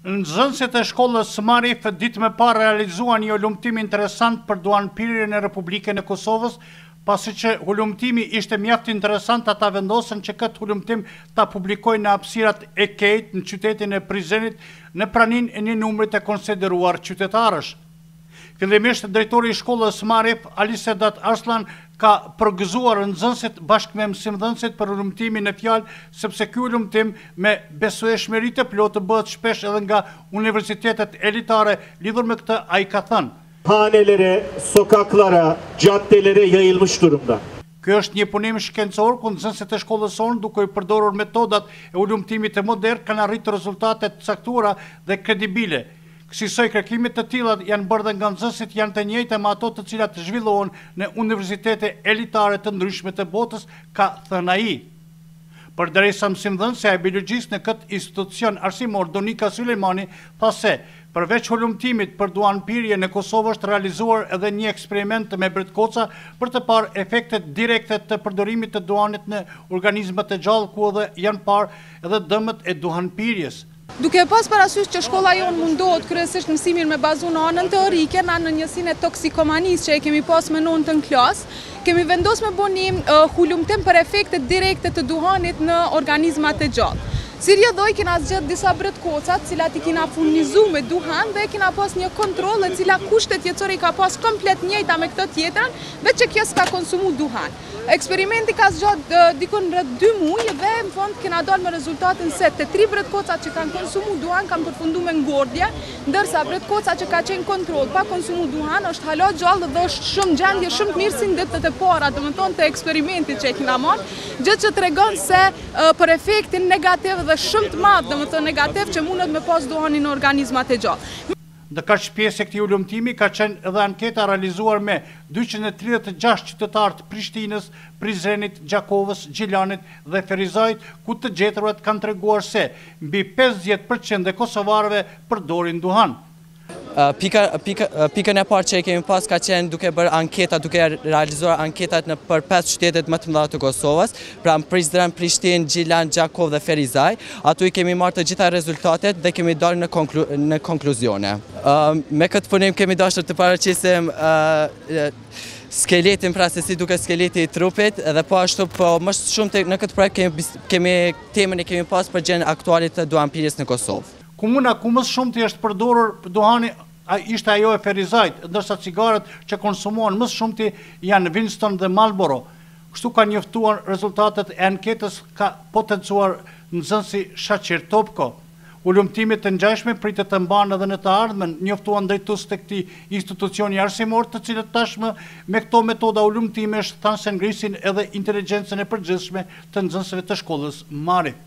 Nxënësit e shkollës Marif ditë me parë realizuan një hulumtim interesant për duhanpirjen në Republikën e Kosovës, pasi që hulumtimi ishte mjaft interesant ata vendosën që këtë hulumtim ta publikojnë në hapësirat e KEIT në qytetin e Prizrenit në praninë e një numri të konsideruar qytetarësh. Fillimisht drejtori i shkollës Marif, Ali Sedat Arslan, ka përgëzuar nxënësit bashkë me mësimdhënësit për hulumtimin në fjalë, sepse ky hulumtim me besueshmëri të plotë bëhet shpesh edhe nga universitetet elitare, lidhur me këtë ai ka thënë. Hanelere, sokaklara, caddelere yayılmış durumda. Ky është një punim shkencor ku nxënësit e shkollës sonë duke i përdorur metodat e hulumtimit modern kanë arritur rezultate të caktuara dhe kredibile. Kësisoj kërkime të tilla janë bërë dhe nga nxënësit janë të njëjta me ato të cilat zhvillohen në universitete elitare të ndryshme të botës, ka thënë ai. Përderisa mësimdhënësja e biologjisë në këtë institucion arsimor Donika Sylejmani tha se, përveç hulumtimit për duhanpirje në Kosovë është realizuar edhe një eksperiment me bretkoca për të parë efektet direkte të përdorimit të duhanit në organizmat e gjallë ku edhe janë parë edhe dëmet e duhanpirjes. Duke e pas parasysh që shkolla jonë mundohet kryesisht mësimin me bazu në anën teorike, na në njësinë e toksikomanisë që e kemi pas me nontën klasë, kemi vendosë me bo ni hulumtim për efektet direkte të duhanit në organizmat e gjallë. Si rrjedhojë kena zgjedh disa bretkoca të cilat i kina furnizu me duhan dhe e kina pas një kontroll e cila kushtet jetësore i ka pas komplet njëjta me këto tjetrën veç që kjo s'ka konsumu duhan. Eksperimenti ka zgjatë dikun rreth dy muaj dhe në fund kena dalë me rezultatin se të tri bretkocat që kanë konsumu duhan kanë përfundu me ngordhje, ndërsa bretkoca që ka qenë kontroll pa konsumu duhan është hala gjallë dhe është shumë gjendje shumë të mirë si në ditët e para do me thonë të eksperimentit që e kena marrë, gjë që tregon se për efektin negativ dhe shumë të madh do me thonë negativ që mundet me pas duhani në organizmat e gjallë. Ndërkaq pjesë e këtij hulumtimi ka qenë edhe anketa e realizuar me dyqind e tridhjetë e gjashtë qytetarë të Prishtinës, Prizrenit, Gjakovës, Gjilanit dhe Ferizajt, ku të gjeturat kanë treguar se mbi pesëdhjetë për qind e kosovarëve përdorin duhan. Pikën e parë që e kemi pasë ka qenë duke bërë anketa, duke realizuar anketat nëpër pesë qytetet më të mëdha të Kosovës, pra në Prizren, Prishtinë, Gjilan, Gjakovë dhe Ferizaj, aty i kemi marrë të gjitha rezultatet dhe kemi dalë në, konklu, në konkluzione. Uh, me këtë punim kemi dashur të paraqesim uh, skeletin, pra se si duket skeleti i trupit, edhe po ashtu po më së shumti, në këtë projekt kemi, kemi temën e kemi pas për gjendjen aktuale të duhanpirjes në Kosovë. Komuna ku më së shumti është përdorur duhani ishte ajo e Ferizajt, ndërsa cigaret që konsumohen më së shumti janë Winston dhe Marlboro, Kështu kanë njoftuar rezultatet e anketës ka potencuar nxënësi Shaqir Topko. Hulumtime të ngjashme pritet të mbahen edhe në të ardhmen, njoftuan drejtuesit e këtij institucioni arsimor, të cilët tashmë me këto metoda hulumtimesh thanë se ngrisin edhe inteligjencën e përgjithshme të nxënësve të shkollës Maarif.